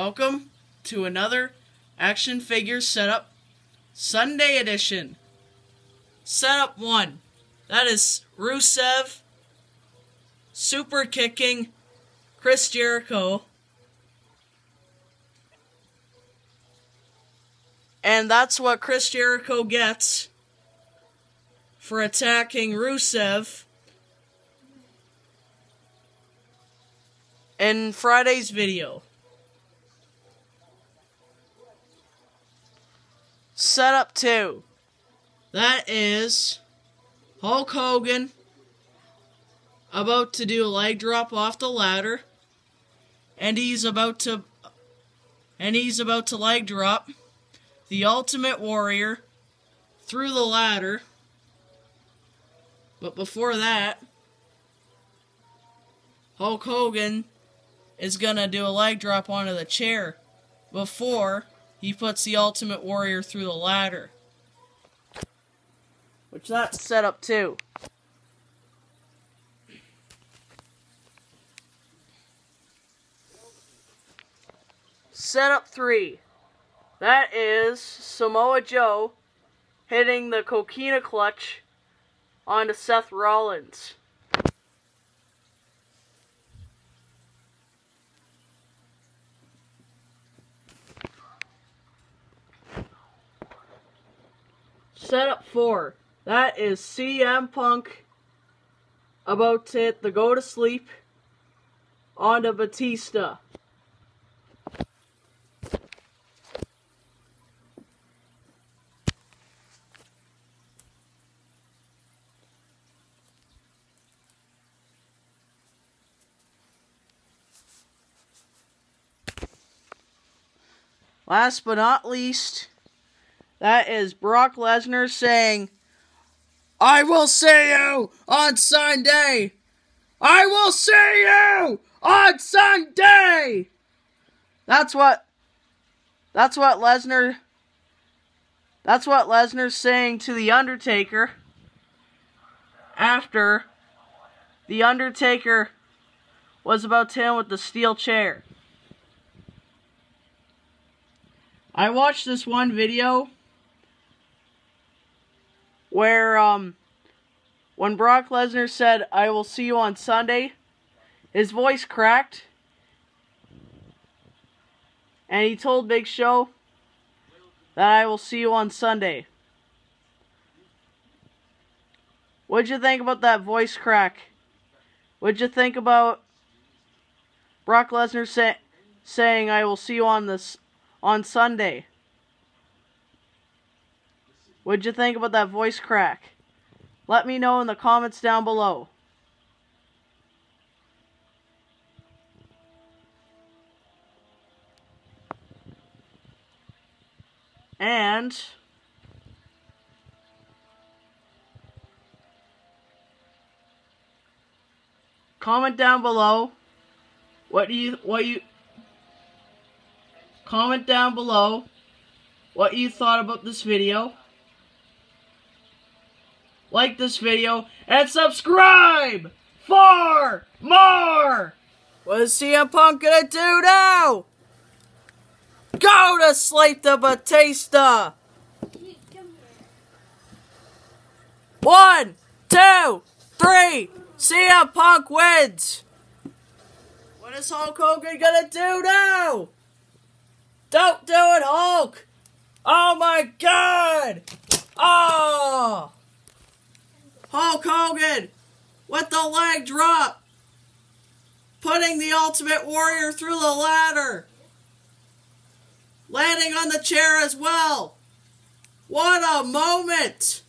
Welcome to another action figure setup Sunday edition. Setup 1. That is Rusev super kicking Chris Jericho. And that's what Chris Jericho gets for attacking Rusev in Friday's video. Setup 2. That is Hulk Hogan about to do a leg drop off the ladder. And he's about to and he's about to leg drop the Ultimate Warrior through the ladder. But before that, Hulk Hogan is gonna do a leg drop onto the chair before he puts the Ultimate Warrior through the ladder. Which that's set up too. Setup 3. That is Samoa Joe hitting the coquina clutch onto Seth Rollins. Setup 4. That is CM Punk about to the go to sleep onto Batista. Last but not least, that is Brock Lesnar saying, I will see you on Sunday. I will see you on Sunday. That's what that's what Lesnar that's what Lesnar's saying to the Undertaker after the Undertaker was about to him with the steel chair. I watched this one video where um when Brock Lesnar said I will see you on Sunday, his voice cracked and he told Big Show that I will see you on Sunday. What'd you think about that voice crack? What'd you think about Brock Lesnar say, saying I will see you on this on Sunday. What'd you think about that voice crack? Let me know in the comments down below. And comment down below what do you what you Comment down below what you thought about this video. Like this video and subscribe for more! What is CM Punk gonna do now? Go to sleep the Batista! One, two, three, CM Punk wins! What is Hulk Hogan gonna do now? Don't do it, Hulk! Oh my god! Oh! Hulk Hogan with the leg drop! Putting the Ultimate Warrior through the ladder! Landing on the chair as well! What a moment!